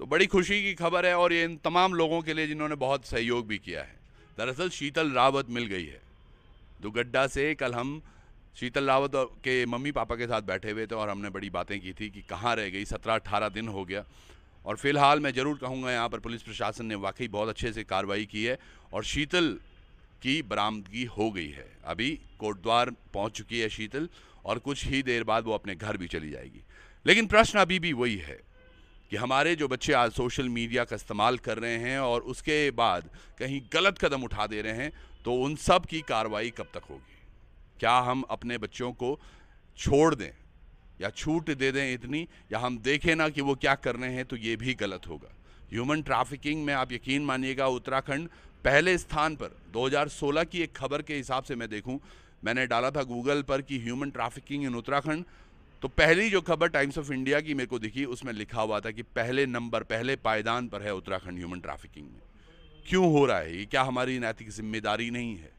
तो बड़ी खुशी की खबर है और ये इन तमाम लोगों के लिए जिन्होंने बहुत सहयोग भी किया है। दरअसल शीतल रावत मिल गई है। दुगड्डा से कल हम शीतल रावत के मम्मी पापा के साथ बैठे हुए थे और हमने बड़ी बातें की थी कि कहाँ रह गई। सत्रह अट्ठारह दिन हो गया और फ़िलहाल मैं ज़रूर कहूँगा यहाँ पर पुलिस प्रशासन ने वाकई बहुत अच्छे से कार्रवाई की है और शीतल की बरामदगी हो गई है। अभी कोटद्वार पहुँच चुकी है शीतल और कुछ ही देर बाद वो अपने घर भी चली जाएगी। लेकिन प्रश्न अभी भी वही है कि हमारे जो बच्चे आज सोशल मीडिया का इस्तेमाल कर रहे हैं और उसके बाद कहीं गलत कदम उठा दे रहे हैं तो उन सब की कार्रवाई कब तक होगी? क्या हम अपने बच्चों को छोड़ दें या छूट दे दें इतनी, या हम देखें ना कि वो क्या कर रहे हैं तो ये भी गलत होगा। ह्यूमन ट्रैफिकिंग में आप यकीन मानिएगा, उत्तराखंड पहले स्थान पर 2016 की एक खबर के हिसाब से मैं देखूँ, मैंने डाला था गूगल पर कि ह्यूमन ट्रैफिकिंग इन उत्तराखंड तो पहली जो खबर टाइम्स ऑफ़ इंडिया की मेरे को दिखी, उसमें लिखा हुआ था कि पहले नंबर, पहले पायदान पर है उत्तराखंड ह्यूमन ट्रैफिकिंग में। क्यों हो रहा है? ये क्या हमारी नैतिक ज़िम्मेदारी नहीं है?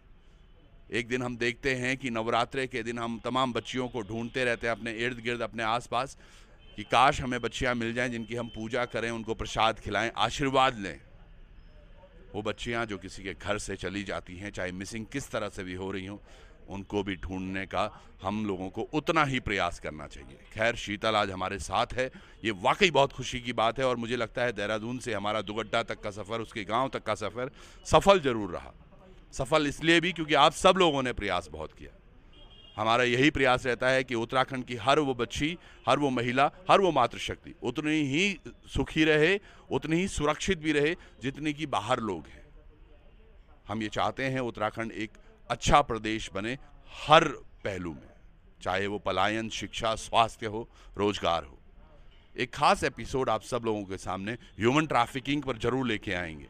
एक दिन हम देखते हैं कि नवरात्रे के दिन हम तमाम बच्चियों को ढूंढते रहते हैं अपने इर्द गिर्द अपने आसपास, कि काश हमें बच्चियाँ मिल जाएँ जिनकी हम पूजा करें, उनको प्रसाद खिलाएँ, आशीर्वाद लें। वो बच्चियाँ जो किसी के घर से चली जाती हैं, चाहे मिसिंग किस तरह से भी हो रही हों उनको भी ढूँढने का हम लोगों को उतना ही प्रयास करना चाहिए। खैर, शीतल आज हमारे साथ है। ये वाकई बहुत खुशी की बात है और मुझे लगता है देहरादून से हमारा दुगड्डा तक का सफ़र, उसके गाँव तक का सफ़र सफल ज़रूर रहा। सफल इसलिए भी क्योंकि आप सब लोगों ने प्रयास बहुत किया। हमारा यही प्रयास रहता है कि उत्तराखंड की हर वो बच्ची, हर वो महिला, हर वो मातृशक्ति उतनी ही सुखी रहे, उतनी ही सुरक्षित भी रहे जितनी कि बाहर लोग हैं। हम ये चाहते हैं उत्तराखंड एक अच्छा प्रदेश बने हर पहलू में, चाहे वो पलायन, शिक्षा, स्वास्थ्य हो, रोज़गार हो। एक खास एपिसोड आप सब लोगों के सामने ह्यूमन ट्रैफिकिंग पर ज़रूर लेके आएँगे,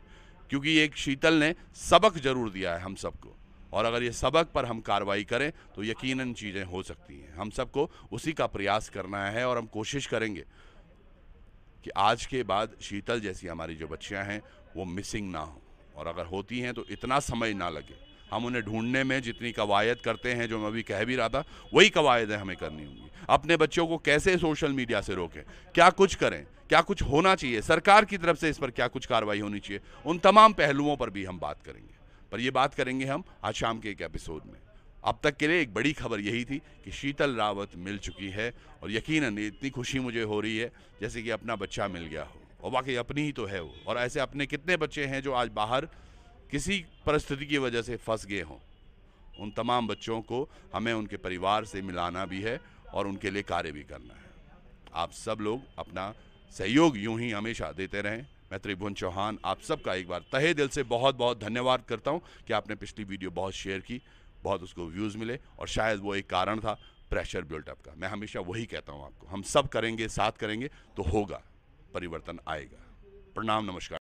क्योंकि एक शीतल ने सबक ज़रूर दिया है हम सबको। और अगर ये सबक पर हम कार्रवाई करें तो यकीनन चीज़ें हो सकती हैं। हम सबको उसी का प्रयास करना है और हम कोशिश करेंगे कि आज के बाद शीतल जैसी हमारी जो बच्चियाँ हैं, वो मिसिंग ना हो। और अगर होती हैं तो इतना समय ना लगे। हम उन्हें ढूँढने में जितनी कवायद करते हैं, जो मैं अभी कह भी रहा था, वही कवायदें हमें करनी होंगी। अपने बच्चों को कैसे सोशल मीडिया से रोकें? क्या कुछ करें? क्या कुछ होना चाहिए? सरकार की तरफ़ से इस पर क्या कुछ कार्रवाई होनी चाहिए? उन तमाम पहलुओं पर भी हम बात करेंगे। पर यह बात करेंगे हम आज शाम के एक एपिसोड में। अब तक के लिए एक बड़ी खबर यही थी कि शीतल रावत मिल चुकी है और यकीनन इतनी खुशी मुझे हो रही है जैसे कि अपना बच्चा मिल गया हो। और बाकी अपनी ही तो है वो। और ऐसे अपने कितने बच्चे हैं जो आज बाहर किसी परिस्थिति की वजह से फंस गए हों। उन तमाम बच्चों को हमें उनके परिवार से मिलाना भी है और उनके लिए कार्य भी करना है। आप सब लोग अपना सहयोग यूँ ही हमेशा देते रहें। मैं त्रिभुवन चौहान आप सबका एक बार तहे दिल से बहुत बहुत धन्यवाद करता हूँ कि आपने पिछली वीडियो बहुत शेयर की, बहुत उसको व्यूज़ मिले और शायद वो एक कारण था प्रेशर बिल्टअप का। मैं हमेशा वही कहता हूँ आपको। हम सब करेंगे, साथ करेंगे तो होगा, परिवर्तन आएगा। प्रणाम, नमस्कार।